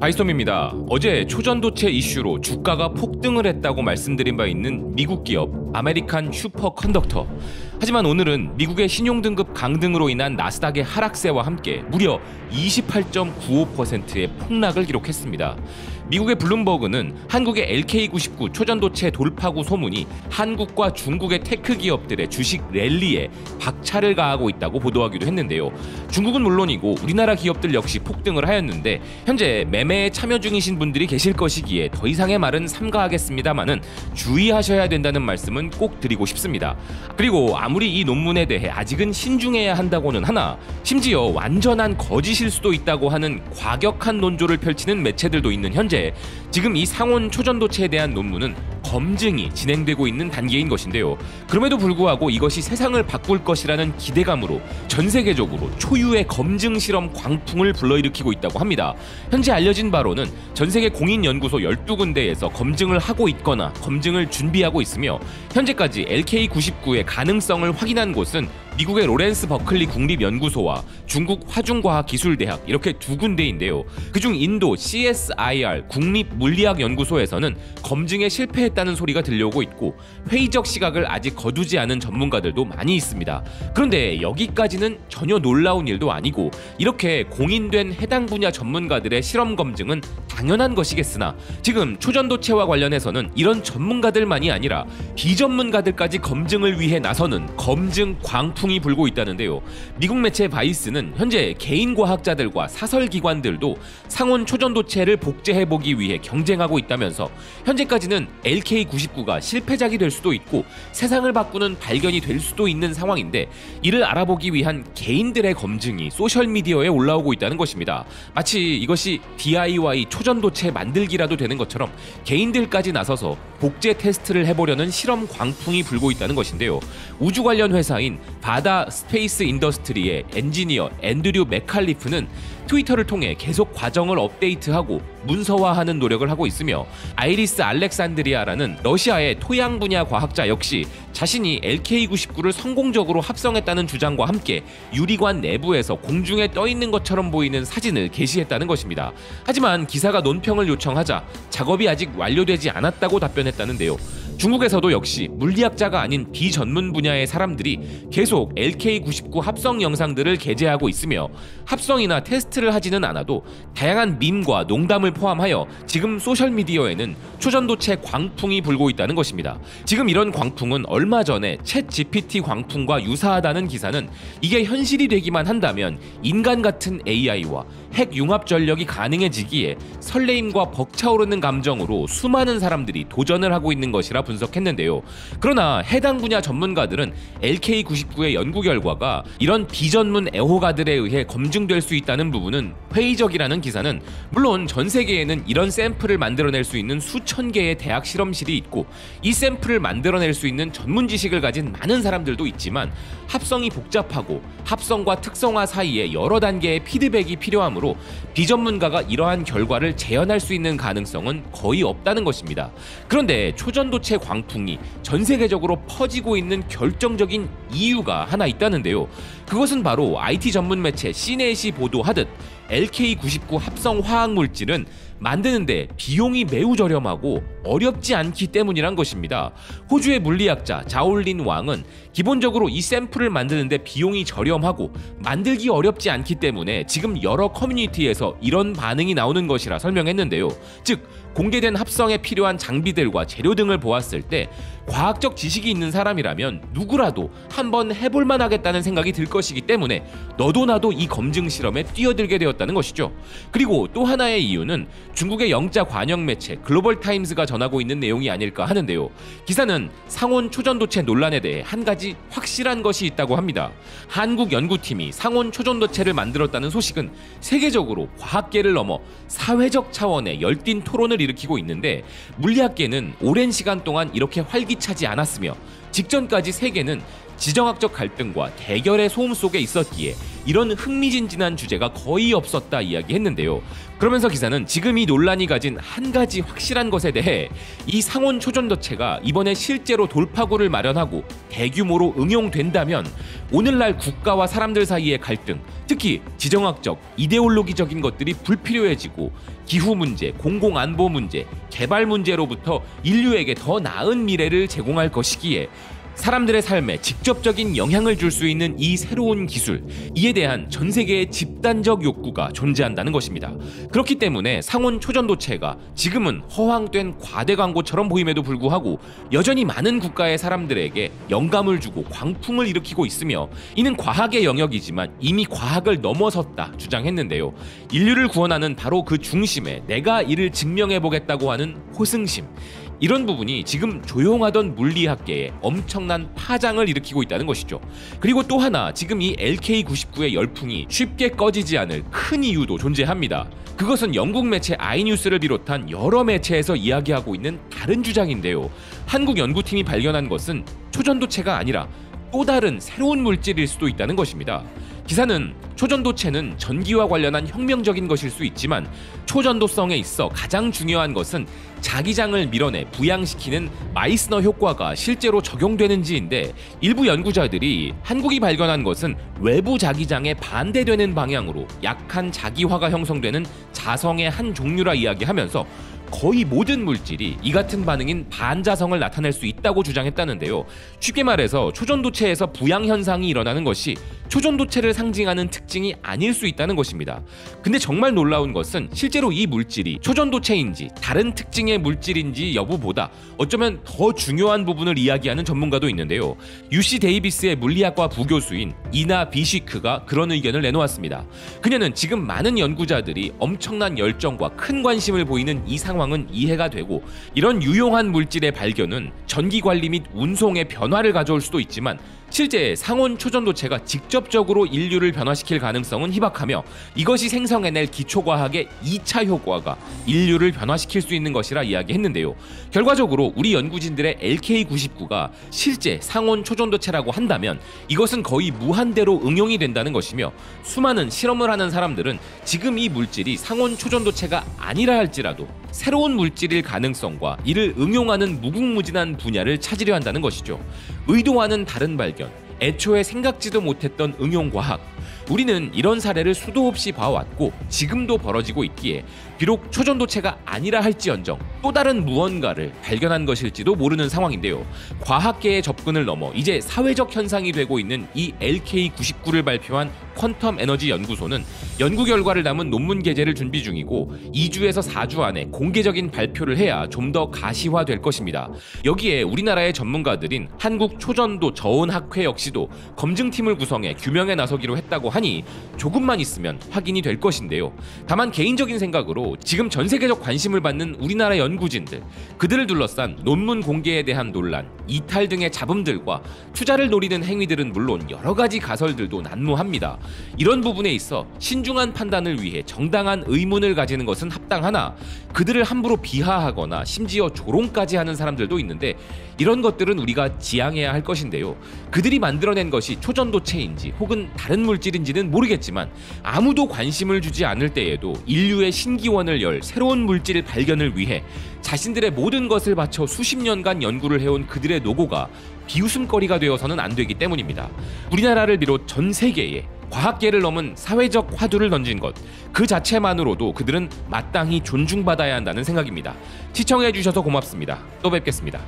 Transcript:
바이스톰입니다. 어제 초전도체 이슈로 주가가 폭등을 했다고 말씀드린 바 있는 미국 기업 아메리칸 슈퍼컨덕터. 하지만 오늘은 미국의 신용등급 강등으로 인한 나스닥의 하락세와 함께 무려 28.95%의 폭락을 기록했습니다. 미국의 블룸버그는 한국의 LK99 초전도체 돌파구 소문이 한국과 중국의 tech 기업들의 주식 랠리에 박차를 가하고 있다고 보도하기도 했는데요. 중국은 물론이고 우리나라 기업들 역시 폭등을 하였는데 현재 매매에 참여 중이신 분들이 계실 것이기에 더 이상의 말은 삼가하겠습니다만은 주의하셔야 된다는 말씀은 꼭 드리고 싶습니다. 그리고 아무리 이 논문에 대해 아직은 신중해야 한다고는 하나 심지어 완전한 거짓일 수도 있다고 하는 과격한 논조를 펼치는 매체들도 있는 현재 지금 이 상온 초전도체에 대한 논문은 검증이 진행되고 있는 단계인 것인데요. 그럼에도 불구하고 이것이 세상을 바꿀 것이라는 기대감으로 전 세계적으로 초유의 검증 실험 광풍을 불러일으키고 있다고 합니다. 현재 알려진 바로는 전 세계 공인 연구소 12군데에서 검증을 하고 있거나 검증을 준비하고 있으며 현재까지 LK99의 가능성을 확인한 곳은 미국의 로렌스 버클리 국립연구소와 중국 화중과학기술대학 이렇게 두 군데인데요. 그중 인도 CSIR 국립물리학연구소에서는 검증에 실패했다는 소리가 들려오고 있고 회의적 시각을 아직 거두지 않은 전문가들도 많이 있습니다. 그런데 여기까지는 전혀 놀라운 일도 아니고 이렇게 공인된 해당 분야 전문가들의 실험 검증은 당연한 것이겠으나 지금 초전도체와 관련해서는 이런 전문가들만이 아니라 비전문가들까지 검증을 위해 나서는 검증 광 풍이 불고 있다는데요. 미국 매체 바이스는 현재 개인 과학자들과 사설 기관들도 상온 초전도체를 복제해 보기 위해 경쟁하고 있다면서 현재까지는 LK99가 실패작이 될 수도 있고 세상을 바꾸는 발견이 될 수도 있는 상황인데 이를 알아보기 위한 개인들의 검증이 소셜 미디어에 올라오고 있다는 것입니다. 마치 이것이 DIY 초전도체 만들기라도 되는 것처럼 개인들까지 나서서 복제 테스트를 해보려는 실험 광풍이 불고 있다는 것인데요. 우주 관련 회사인 바르다 스페이스 인더스트리의 엔지니어 앤드류 맥칼리프는 트위터를 통해 계속 과정을 업데이트하고 문서화하는 노력을 하고 있으며 아이리스 알렉산드리아라는 러시아의 토양 분야 과학자 역시 자신이 LK99를 성공적으로 합성했다는 주장과 함께 유리관 내부에서 공중에 떠 있는 것처럼 보이는 사진을 게시했다는 것입니다. 하지만 기사가 논평을 요청하자 작업이 아직 완료되지 않았다고 답변했다는데요. 중국에서도 역시 물리학자가 아닌 비전문 분야의 사람들이 계속 LK99 합성 영상들을 게재하고 있으며 합성이나 테스트를 하지는 않아도 다양한 밈과 농담을 포함하여 지금 소셜미디어에는 초전도체 광풍이 불고 있다는 것입니다. 지금 이런 광풍은 얼마 전에 챗 GPT 광풍과 유사하다는 기사는 이게 현실이 되기만 한다면 인간 같은 AI와 핵 융합 전력이 가능해지기에 설레임과 벅차오르는 감정으로 수많은 사람들이 도전을 하고 있는 것이라 분석했는데요. 그러나 해당 분야 전문가들은 LK99의 연구 결과가 이런 비전문 애호가들에 의해 검증될 수 있다는 부분은 회의적이라는 기사는 물론 전 세계에는 이런 샘플을 만들어낼 수 있는 수천 개의 대학 실험실이 있고 이 샘플을 만들어낼 수 있는 전문 지식을 가진 많은 사람들도 있지만 합성이 복잡하고 합성과 특성화 사이에 여러 단계의 피드백이 필요하므로 비전문가가 이러한 결과를 재현할 수 있는 가능성은 거의 없다는 것입니다. 그런데 초전도체 광풍이 전 세계적으로 퍼지고 있는 결정적인 이유가 하나 있다는데요. 그것은 바로 IT 전문 매체 시넷이 보도하듯 LK99 합성 화학 물질은 만드는데 비용이 매우 저렴하고 어렵지 않기 때문이란 것입니다. 호주의 물리학자 자올린 왕은 기본적으로 이 샘플을 만드는데 비용이 저렴하고 만들기 어렵지 않기 때문에 지금 여러 커뮤니티에서 이런 반응이 나오는 것이라 설명했는데요. 즉 공개된 합성에 필요한 장비들과 재료 등을 보았을 때 과학적 지식이 있는 사람이라면 누구라도 한번 해볼만 하겠다는 생각이 들 것이기 때문에 너도 나도 이 검증 실험에 뛰어들게 되었다는 것이죠. 그리고 또 하나의 이유는 중국의 영자 관영 매체 글로벌 타임스가 전하고 있는 내용이 아닐까 하는데요. 기사는 상온 초전도체 논란에 대해 한 가지 확실한 것이 있다고 합니다. 한국 연구팀이 상온 초전도체를 만들었다는 소식은 세계적으로 과학계를 넘어 사회적 차원의 열띤 토론을 일으키고 있는데 물리학계는 오랜 시간 동안 이렇게 활기차지 않았으며 직전까지 세계는 지정학적 갈등과 대결의 소음 속에 있었기에 이런 흥미진진한 주제가 거의 없었다 이야기했는데요. 그러면서 기사는 지금 이 논란이 가진 한 가지 확실한 것에 대해 이 상온 초전도체가 이번에 실제로 돌파구를 마련하고 대규모로 응용된다면 오늘날 국가와 사람들 사이의 갈등, 특히 지정학적, 이데올로기적인 것들이 불필요해지고 기후 문제, 공공 안보 문제, 개발 문제로부터 인류에게 더 나은 미래를 제공할 것이기에 사람들의 삶에 직접적인 영향을 줄 수 있는 이 새로운 기술, 이에 대한 전 세계의 집단적 욕구가 존재한다는 것입니다. 그렇기 때문에 상온 초전도체가 지금은 허황된 과대 광고처럼 보임에도 불구하고 여전히 많은 국가의 사람들에게 영감을 주고 광풍을 일으키고 있으며 이는 과학의 영역이지만 이미 과학을 넘어섰다 주장했는데요. 인류를 구원하는 바로 그 중심에 내가 이를 증명해 보겠다고 하는 호승심. 이런 부분이 지금 조용하던 물리학계에 엄청난 파장을 일으키고 있다는 것이죠. 그리고 또 하나 지금 이 LK99의 열풍이 쉽게 꺼지지 않을 큰 이유도 존재합니다. 그것은 영국 매체 아이뉴스를 비롯한 여러 매체에서 이야기하고 있는 다른 주장인데요. 한국 연구팀이 발견한 것은 초전도체가 아니라 또 다른 새로운 물질일 수도 있다는 것입니다. 기사는 초전도체는 전기와 관련한 혁명적인 것일 수 있지만 초전도성에 있어 가장 중요한 것은 자기장을 밀어내 부양시키는 마이스너 효과가 실제로 적용되는지인데 일부 연구자들이 한국이 발견한 것은 외부 자기장에 반대되는 방향으로 약한 자기화가 형성되는 자성의 한 종류라 이야기하면서 거의 모든 물질이 이 같은 반응인 반자성을 나타낼 수 있다고 주장했다는데요. 쉽게 말해서 초전도체에서 부양 현상이 일어나는 것이 초전도체를 상징하는 특징이 아닐 수 있다는 것입니다. 근데 정말 놀라운 것은 실제로 이 물질이 초전도체인지 다른 특징의 물질인지 여부보다 어쩌면 더 중요한 부분을 이야기하는 전문가도 있는데요. UC 데이비스의 물리학과 부교수인 이나 비시크가 그런 의견을 내놓았습니다. 그녀는 지금 많은 연구자들이 엄청난 열정과 큰 관심을 보이는 이 상황은 이해가 되고 이런 유용한 물질의 발견은 전기 관리 및 운송의 변화를 가져올 수도 있지만 실제 상온 초전도체가 직접적으로 인류를 변화시킬 가능성은 희박하며 이것이 생성해낼 기초과학의 2차 효과가 인류를 변화시킬 수 있는 것이라 이야기했는데요. 결과적으로 우리 연구진들의 LK99가 실제 상온 초전도체라고 한다면 이것은 거의 무한대로 응용이 된다는 것이며 수많은 실험을 하는 사람들은 지금 이 물질이 상온 초전도체가 아니라 할지라도 새로운 물질일 가능성과 이를 응용하는 무궁무진한 분야를 찾으려 한다는 것이죠. 의도와는 다른 발견, 애초에 생각지도 못했던 응용 과학. 우리는 이런 사례를 수도 없이 봐왔고 지금도 벌어지고 있기에 비록 초전도체가 아니라 할지언정 또 다른 무언가를 발견한 것일지도 모르는 상황인데요. 과학계의 접근을 넘어 이제 사회적 현상이 되고 있는 이 LK99를 발표한 퀀텀 에너지 연구소는 연구 결과를 담은 논문 게재를 준비 중이고 2주에서 4주 안에 공개적인 발표를 해야 좀 더 가시화될 것입니다. 여기에 우리나라의 전문가들인 한국 초전도 저온학회 역시도 검증팀을 구성해 규명에 나서기로 했다고 하니 조금만 있으면 확인이 될 것인데요. 다만 개인적인 생각으로 지금 전 세계적 관심을 받는 우리나라 연구진들, 그들을 둘러싼 논문 공개에 대한 논란, 이탈 등의 잡음들과 투자를 노리는 행위들은 물론 여러 가지 가설들도 난무합니다. 이런 부분에 있어 신중한 판단을 위해 정당한 의문을 가지는 것은 합당하나 그들을 함부로 비하하거나 심지어 조롱까지 하는 사람들도 있는데 이런 것들은 우리가 지양해야 할 것인데요. 그들이 만들어낸 것이 초전도체인지 혹은 다른 물질인 지는 모르겠지만 아무도 관심을 주지 않을 때에도 인류의 신기원을 열 새로운 물질 발견을 위해 자신들의 모든 것을 바쳐 수십 년간 연구를 해온 그들의 노고가 비웃음거리가 되어서는 안 되기 때문입니다. 우리나라를 비롯 전 세계에 과학계를 넘은 사회적 화두를 던진 것, 그 자체만으로도 그들은 마땅히 존중받아야 한다는 생각입니다. 시청해주셔서 고맙습니다. 또 뵙겠습니다.